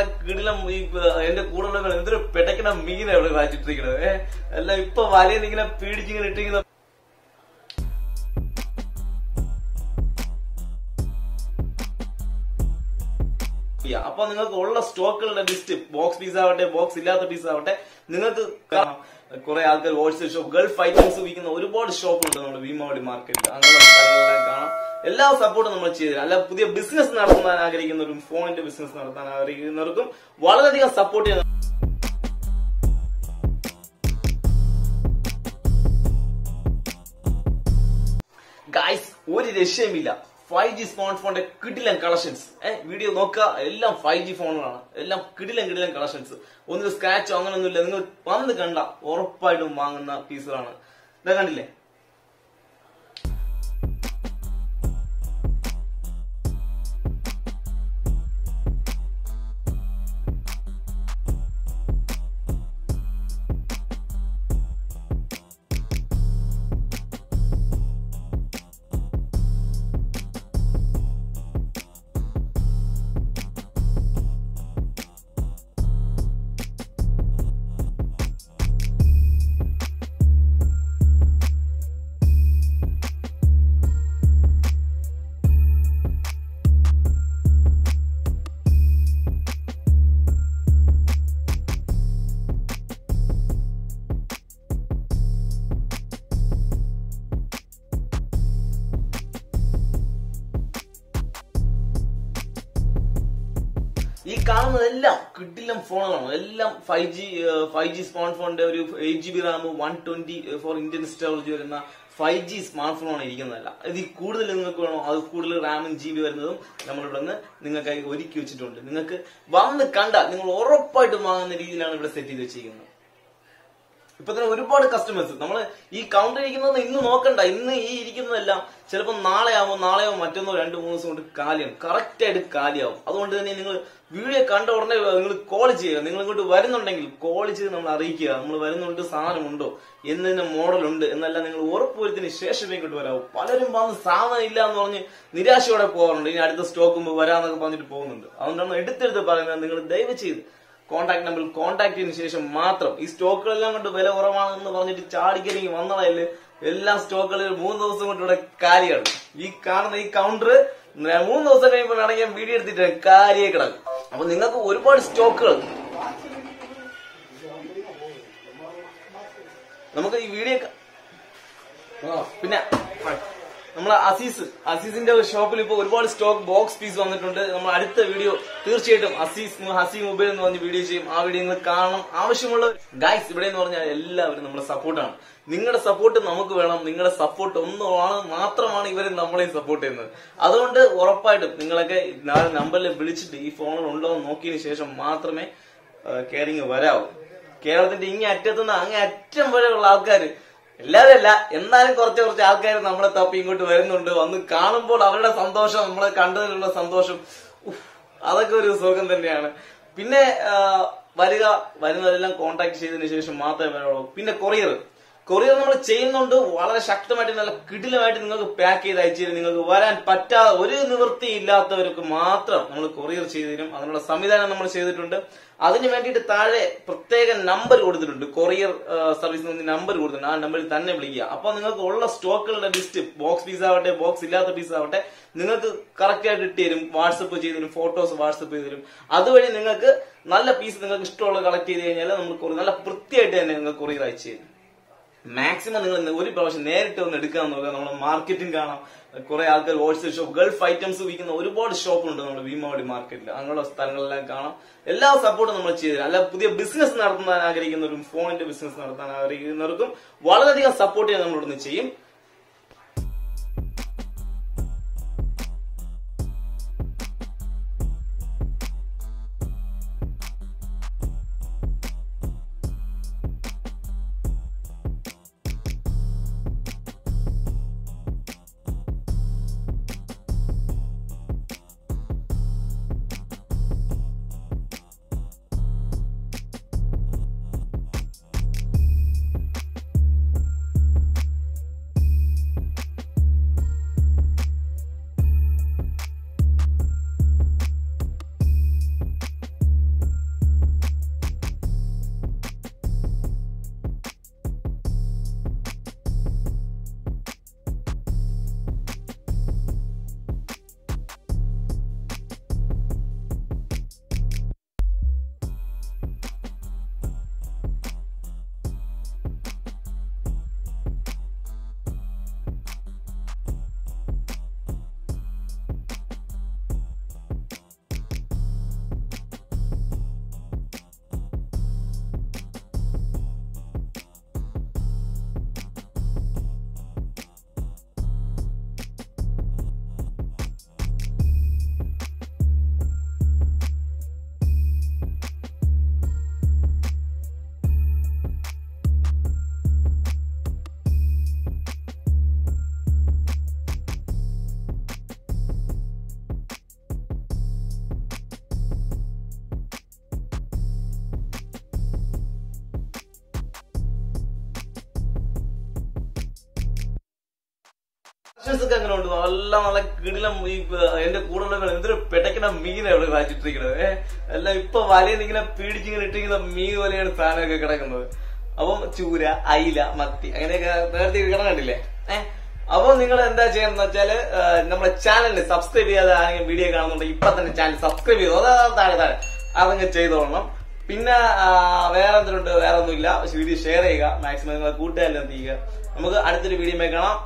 നല്ല കിടിലം ഈ എന്റെ കൂടെ ഉള്ള എന്തൊരു പെട്ടക്കണ മീനാണ് ഇവിടെ വായിച്ചിട്ടിരിക്കണത് ഏഹ് എല്ലാം ഇപ്പൊ വലയിൽ ഇങ്ങനെ പീടിച്ചിങ്ങനെ ഇട്ടിരിക്കുന്ന. അപ്പൊ നിങ്ങൾക്ക് ഉള്ള സ്റ്റോക്കുകളുടെ ലിസ്റ്റ് ബോക്സ് പീസ് ആവട്ടെ ബോക്സ് ഇല്ലാത്ത പീസ് ആവട്ടെ നിങ്ങൾക്ക് കുറെ ആൾക്കാർ ഹോൾസെയിൽ ഷോപ്പ് ഗൾഫ് ഐറ്റംസ് വിൽക്കുന്ന ഒരുപാട് ഷോപ്പുണ്ട് നമ്മുടെ ഭീമാവടി മാർക്കറ്റ് കാണാം എല്ലാ സപ്പോർട്ടും നമ്മൾ ചെയ്തു. അല്ല പുതിയ ബിസിനസ് നടത്താൻ ആഗ്രഹിക്കുന്നവരും ഫോണിന്റെ ബിസിനസ് നടത്താൻ ആഗ്രഹിക്കുന്നവർക്കും വളരെയധികം സപ്പോർട്ട് ചെയ്യുന്നു ഗൈസ് ഒരു രക്ഷയുമില്ല. ഫൈവ് ജി സ്മാർട്ട് ഫോണിന്റെ കിടിലൻ കളക്ഷൻസ് ഏഹ് വീഡിയോ നോക്കുക. എല്ലാം ഫൈവ് ജി ഫോണുകളാണ് എല്ലാം കിടിലൻ കിടിലൻ കളക്ഷൻസ് ഒന്നും സ്ക്രാച്ചോ അങ്ങനെയൊന്നുമില്ല നിങ്ങൾ വന്ന് കണ്ട ഉറപ്പായിട്ടും വാങ്ങുന്ന പീസുകളാണ് ഇതാ കണ്ടില്ലേ? ഈ കാണുന്നതെല്ലാം കിട്ടില്ല ഫോണുകളാണ്. എല്ലാം five G five G smart ഫോണിന്റെ ഒരു eight G B RAM one twenty four Indian storage വരുന്ന ഫൈവ് ജി സ്മാർട്ട് ഫോണാണ് ഇരിക്കുന്നതല്ല. ഇതിൽ കൂടുതൽ നിങ്ങൾക്ക് വേണോ അത് കൂടുതൽ റാമും ജി ബി വരുന്നതും നമ്മളിവിടെ നിന്ന് നിങ്ങൾക്കായി ഒരുക്കി വെച്ചിട്ടുണ്ട്. നിങ്ങൾക്ക് വന്ന് കണ്ടാൽ നിങ്ങൾ ഉറപ്പായിട്ടും വാങ്ങുന്ന രീതിയിലാണ് ഇവിടെ സെറ്റ് ചെയ്ത് വെച്ചിരിക്കുന്നത്. ഇപ്പൊ തന്നെ ഒരുപാട് കസ്റ്റമേഴ്സ് നമ്മൾ ഈ കൗണ്ടർ ഇരിക്കുന്നത് ഇന്ന് നോക്കണ്ട. ഇന്ന് ഈ ഇരിക്കുന്നതെല്ലാം ചിലപ്പോൾ നാളെ ആവുമോ നാളെയോ മറ്റൊന്നോ രണ്ട് മൂന്ന് ദിവസം കൊണ്ട് കാലിയാവും. കറക്റ്റ് ആയിട്ട് കാലിയാവും. അതുകൊണ്ട് തന്നെ നിങ്ങൾ വീഡിയോ കണ്ട ഉടനെ നിങ്ങൾ കോൾ ചെയ്യുക. നിങ്ങൾ ഇങ്ങോട്ട് വരുന്നുണ്ടെങ്കിൽ കോൾ ചെയ്ത് നമ്മൾ അറിയിക്കുക. നമ്മൾ വരുന്നുണ്ട് സാധനമുണ്ടോ മോഡൽ ഉണ്ട് എന്നെല്ലാം നിങ്ങൾ ഉറപ്പുവരുത്തിന് ശേഷമേ ഇങ്ങോട്ട് വരാവും. പലരും വന്ന് സാധനം ഇല്ല എന്ന് പറഞ്ഞ് നിരാശയോടെ പോകാറുണ്ട്. ഇനി അടുത്ത സ്റ്റോക്ക് വരാന്നൊക്കെ പറഞ്ഞിട്ട് പോകുന്നുണ്ട്. അതുകൊണ്ടാണ് എടുത്തെടുത്ത് പറയുന്നത്. നിങ്ങൾ ദയവ് ചെയ്ത് കോൺടാക്ട് നമ്പറിൽ കോൺടാക്ട് ചെയ്തതിനു ശേഷം മാത്രം ഈ സ്റ്റോക്കുകളെല്ലാം കൊണ്ട് വില കുറവാണെന്ന് പറഞ്ഞിട്ട് ചാടിക്കലിങ്ങി വന്നതായി എല്ലാ. സ്റ്റോക്കുകളും മൂന്ന് ദിവസം കൊണ്ട് ഇവിടെ കാലിയാണ്. ഈ കാണുന്ന ഈ കൗണ്ടർ മൂന്ന് ദിവസം കഴിയുമ്പോൾ ഞാൻ വീഡിയോ എടുത്തിട്ട് കാര്യ കിടക്കും. അപ്പൊ നിങ്ങൾക്ക് ഒരുപാട് സ്റ്റോക്കുകൾ. നമുക്ക് ഈ വീഡിയോ പിന്നെ നമ്മളെ അസീസ് അസീസിന്റെ ഷോപ്പിൽ ഇപ്പോൾ ഒരുപാട് സ്റ്റോക്ക് ബോക്സ് പീസ് വന്നിട്ടുണ്ട്. നമ്മൾ അടുത്ത വീഡിയോ തീർച്ചയായിട്ടും അസീസ് ഹസി മൊബൈൽ എന്ന് പറഞ്ഞ് വീഡിയോ ചെയ്യും. ആ വീഡിയോ നിങ്ങൾ കാണണം. ആവശ്യമുള്ള ഗൈസ് ഇവിടെ എന്ന് പറഞ്ഞാൽ എല്ലാവരും നമ്മുടെ സപ്പോർട്ടാണ് നിങ്ങളുടെ സപ്പോർട്ട് നമുക്ക് വേണം. നിങ്ങളുടെ സപ്പോർട്ട് ഒന്നുമാണ് മാത്രമാണ് ഇവരെ നമ്മളെയും സപ്പോർട്ട് ചെയ്യുന്നത്. അതുകൊണ്ട് ഉറപ്പായിട്ടും നിങ്ങളൊക്കെ നാളെ നമ്പറിൽ വിളിച്ചിട്ട് ഈ ഫോണിൽ ഉണ്ടോ എന്ന് നോക്കിയതിനു ശേഷം മാത്രമേ കെയറിങ് വരാവൂ. കേരളത്തിന്റെ ഇങ്ങേ അറ്റത്തുനിന്ന് അങ്ങേ അറ്റം വരെയുള്ള ആൾക്കാർ എല്ലാവരും അല്ല എന്നാലും കുറച്ച് കുറച്ച് ആൾക്കാർ നമ്മളെ തപ്പി ഇങ്ങോട്ട് വരുന്നുണ്ട്. വന്ന് കാണുമ്പോൾ അവരുടെ സന്തോഷം നമ്മളെ കണ്ടതിലുള്ള സന്തോഷം. അതൊക്കെ ഒരു സുഖം തന്നെയാണ്. പിന്നെ വരിക വരുന്നതെല്ലാം കോണ്ടാക്ട് ചെയ്തതിനു ശേഷം മാത്രമേ വരുള്ളൂ പിന്നെ കൊറിയർ കൊറിയർ നമ്മൾ ചെയ്യുന്നുണ്ട്. വളരെ ശക്തമായിട്ട് നല്ല കിടിലമായിട്ട് നിങ്ങൾക്ക് പാക്ക് ചെയ്ത് അയച്ചു തരും. നിങ്ങൾക്ക് വരാൻ പറ്റാതെ ഒരു നിവൃത്തി ഇല്ലാത്തവർക്ക് മാത്രം നമ്മൾ കൊറിയർ ചെയ്തു തരും. അതിനുള്ള സംവിധാനം നമ്മൾ ചെയ്തിട്ടുണ്ട്. അതിനു വേണ്ടിയിട്ട് താഴെ പ്രത്യേക നമ്പർ കൊടുത്തിട്ടുണ്ട്. കൊറിയർ സർവീസ് നമ്പർ കൊടുത്തിട്ടുണ്ട്. ആ നമ്പറിൽ തന്നെ വിളിക്കുക. അപ്പൊ നിങ്ങൾക്ക് ഉള്ള സ്റ്റോക്കുകളുടെ ലിസ്റ്റ് ബോക്സ് പീസ് ആവട്ടെ ബോക്സ് ഇല്ലാത്ത പീസ് ആവട്ടെ നിങ്ങൾക്ക് കറക്റ്റ് ആയിട്ട് ഇട്ട് തരും. വാട്സപ്പ് ചെയ്ത് തരും. ഫോട്ടോസ് വാട്സപ്പ് ചെയ്ത് തരും. അതുവഴി നിങ്ങൾക്ക് നല്ല പീസ് നിങ്ങൾക്ക് ഇഷ്ടമുള്ള കളക്ട് ചെയ്ത് കഴിഞ്ഞാൽ നമ്മൾ നല്ല വൃത്തിയായിട്ട് തന്നെ നിങ്ങൾക്ക് കൊറിയർ അയച്ചു തരും. മാക്സിമം നിങ്ങൾ ഒരു പ്രാവശ്യം നേരിട്ട് ഒന്ന് എടുക്കാൻ നോക്കുക. നമ്മുടെ മാർക്കറ്റിംഗ് കാണാം. കുറെ ആൾക്കാർ ഹോൾസെയിൽ ഷോപ്പ് ഗൾഫ് ഐറ്റംസ് വിൽക്കുന്ന ഒരുപാട് ഷോപ്പുണ്ട് നമ്മുടെ ഭീമാവടി മാർക്കറ്റിൽ അങ്ങനെയുള്ള സ്ഥലങ്ങളെല്ലാം കാണാം. എല്ലാ സപ്പോർട്ടും നമ്മൾ ചെയ്തു തരാം. അല്ല പുതിയ ബിസിനസ് നടത്താൻ ആഗ്രഹിക്കുന്നവരും ഫോണിന്റെ ബിസിനസ് നടത്താൻ ആഗ്രഹിക്കുന്നവർക്കും വളരെയധികം സപ്പോർട്ട് ചെയ്യാൻ നമ്മൾ ഇവിടുന്ന് ചെയ്യും. സബ്സ്റ്റൻസ് ഒക്കെ അങ്ങനെ ഉണ്ട്. നല്ല നല്ല കിടിലം ഈ എന്റെ കൂടെ ഉള്ള എന്തൊരു പെട്ടക്കണ മീനാണ് ഇവിടെ വായിച്ചിട്ടിരിക്കുന്നത് ഏഹ് എല്ലാം ഇപ്പൊ വലയിൽ ഇങ്ങനെ പിടിച്ചിങ്ങനെ ഇട്ടിരിക്കുന്ന മീൻ പോലെയാണ് സാധനമൊക്കെ കിടക്കുന്നത്. അപ്പം ചൂര അയില മത്തി അങ്ങനെയൊക്കെ നേരത്തെ കിടക്കണ്ടില്ലേ ഏഹ് അപ്പൊ നിങ്ങൾ എന്താ ചെയ്യുന്നത് വെച്ചാൽ ഏഹ്, നമ്മുടെ ചാനലിന് സബ്സ്ക്രൈബ് ചെയ്യാതെ ആരെങ്കിലും വീഡിയോ കാണുന്നുണ്ടെങ്കിൽ ഇപ്പൊ തന്നെ ചാനൽ സബ്സ്ക്രൈബ് ചെയ്തോ? അതാ താഴെ താഴെ. അതങ്ങ് ചെയ്തോളണം. പിന്നെ വേറെ എന്തിനുണ്ട് വേറെ ഒന്നുമില്ല. വീഡിയോ ഷെയർ ചെയ്യുക. മാക്സിമം നിങ്ങളെ കൂട്ടുകാരിലെത്തിക്കുക നമുക്ക് അടുത്തൊരു വീഡിയോ കാണാം.